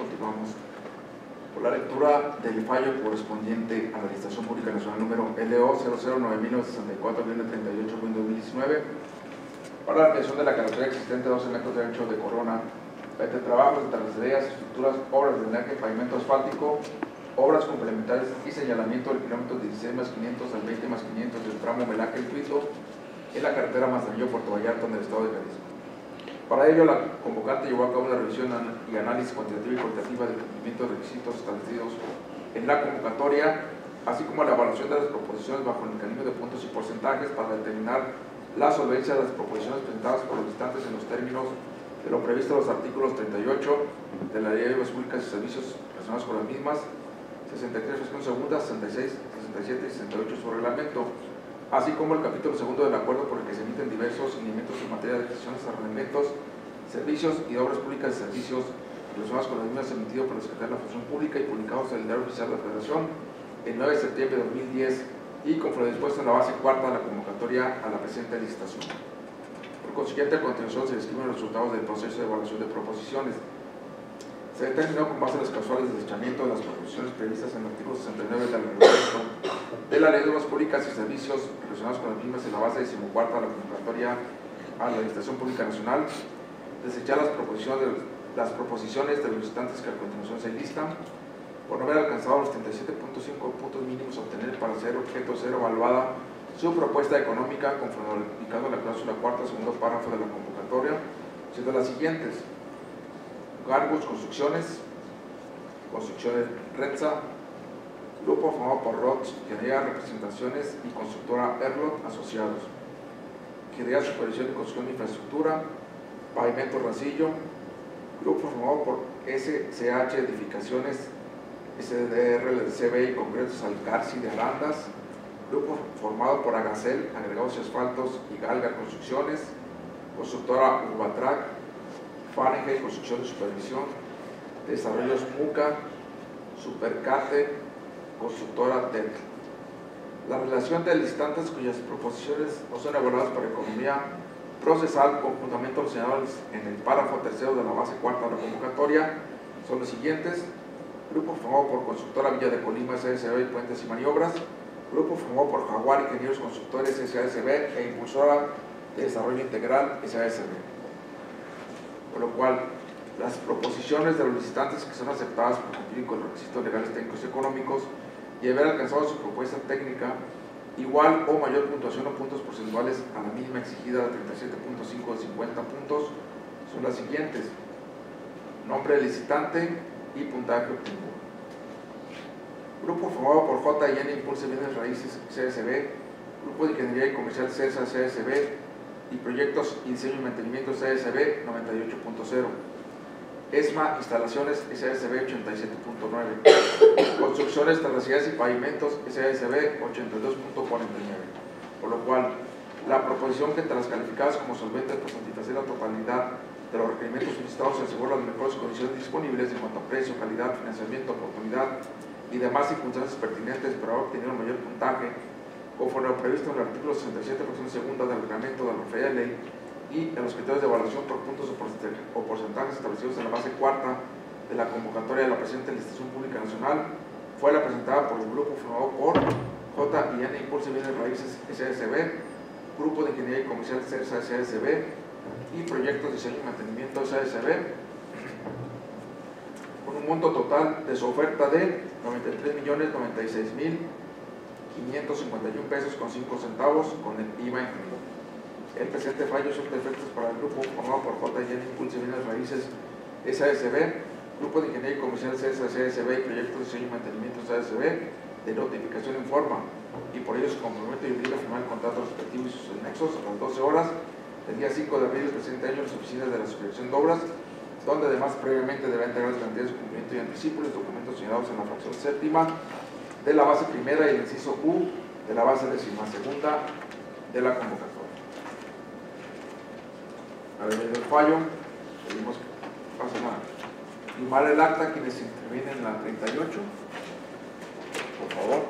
Continuamos por la lectura del fallo correspondiente a la Licitación Pública Nacional número LO 009964 38 2019 para la ampliación de la carretera existente 12 metros de ancho de corona, de trabajos de estructuras, obras de drenaje, pavimento asfáltico, obras complementarias y señalamiento del kilómetro 16 más 500 al 20 más 500 del tramo Melaque El Tuito en la carretera Manzanillo-Puerto Vallarta en el estado de Jalisco. Para ello, la convocante llevó a cabo una revisión y análisis cuantitativa y cualitativa del cumplimiento de requisitos establecidos en la convocatoria, así como la evaluación de las proposiciones bajo el mecanismo de puntos y porcentajes para determinar la solvencia de las proposiciones presentadas por los distantes en los términos de lo previsto en los artículos 38 de la Ley de Obras Públicas y Servicios relacionados con las mismas, 63 fracción segunda, 66, 67 y 68 su reglamento, así como el capítulo segundo del acuerdo por el que se emiten diversos lineamientos en materia de decisiones, arrendamientos, servicios y obras públicas y servicios relacionados con las mismas emitidos por la Secretaría de la Función Pública y publicados en el Diario Oficial de la Federación el 9 de septiembre de 2010 y conforme dispuesto en la base cuarta de la convocatoria a la presente licitación. Por consiguiente, a continuación se describen los resultados del proceso de evaluación de proposiciones se determinó con base en las causales de desechamiento de las proposiciones previstas en el artículo 69 del reglamento de la Ley de Obras Públicas y Servicios relacionados con las mismas en la base decimocuarta de la convocatoria a la Administración Pública Nacional, desechar las proposiciones, de los visitantes que a continuación se listan, por no haber alcanzado los 37.5 puntos mínimos a obtener para ser objeto ser evaluada su propuesta económica conforme a lo indicado en la cláusula cuarta, segundo párrafo de la convocatoria, siendo las siguientes. Garbus Construcciones, Construcciones Retza, grupo formado por ROTS, Ingeniería Representaciones y Constructora Erlot Asociados, Ingeniería Supervisión y Construcción de Infraestructura, Pavimento Racillo, grupo formado por SCH Edificaciones, SDR, CB y Concretos Alcarci de Arandas, grupo formado por Agacel, Agregados y Asfaltos y Galga Construcciones, Constructora Urbatrac, Fahrenheit, Construcción de Supervisión, Desarrollos MUCA, Supercate, Constructora TEC. La relación de licitantes cuyas proposiciones no son evaluadas por economía procesal con fundamento señalados en el párrafo tercero de la base cuarta de la convocatoria son los siguientes. Grupo formado por Constructora Villa de Colima, SSB y Puentes y Maniobras. Grupo formado por Jaguar Ingenieros Constructores, SASB e Impulsora de Desarrollo Integral, SASB por lo cual las proposiciones de los licitantes que son aceptadas por cumplir con los requisitos legales técnicos y económicos y haber alcanzado su propuesta técnica igual o mayor puntuación o puntos porcentuales a la mínima exigida de 37.5 de 50 puntos son las siguientes. Nombre del licitante y puntaje obtenido grupo formado por JN Impulse Bienes Raíces CSB grupo de Ingeniería y Comercial CESA CSB y proyectos diseño y mantenimiento SASB 98.0 ESMA Instalaciones SASB 87.9 Construcciones, terracerías y pavimentos SASB 82.49 por lo cual la proposición que entre las calificadas como solventes para satisfacer la totalidad de los requerimientos solicitados se asegura las mejores condiciones disponibles en cuanto a precio, calidad, financiamiento, oportunidad y demás circunstancias pertinentes para obtener un mayor puntaje. Conforme lo previsto en el artículo 67, fracción segunda del reglamento de la ley y en los criterios de evaluación por puntos o porcentajes establecidos en la base cuarta de la convocatoria de la presente licitación pública nacional, fue la presentada por el grupo formado por J y N Impulse Bienes Raíces SSB, Grupo de Ingeniería y Comercial CERSA SSB y Proyectos de Diseño y Mantenimiento SSB, con un monto total de su oferta de 93.096.000 551 pesos con 5 centavos con el IVA incluido. El presente fallo son defectos para el grupo formado por JN Impulse Bienes Raíces SASB, Grupo de Ingeniería y Comercial CSASB y Proyectos de Diseño y Mantenimiento SASB de notificación en forma y por ello se compromete y obliga a firmar el contrato respectivo y sus anexos a las 12 horas del día 5 de abril del presente año en las oficinas de la Subdirección de Obras, donde además previamente deberá entregar las garantías de cumplimiento y anticipo los documentos señalados en la fracción séptima de la base primera y el inciso U de la base décima segunda de la convocatoria. A ver, el fallo, pedimos que pasen a firmar el acta quienes intervienen en la 38, por favor.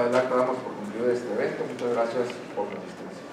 Del acta damos por concluido este evento. Muchas gracias por la asistencia.